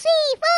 sim!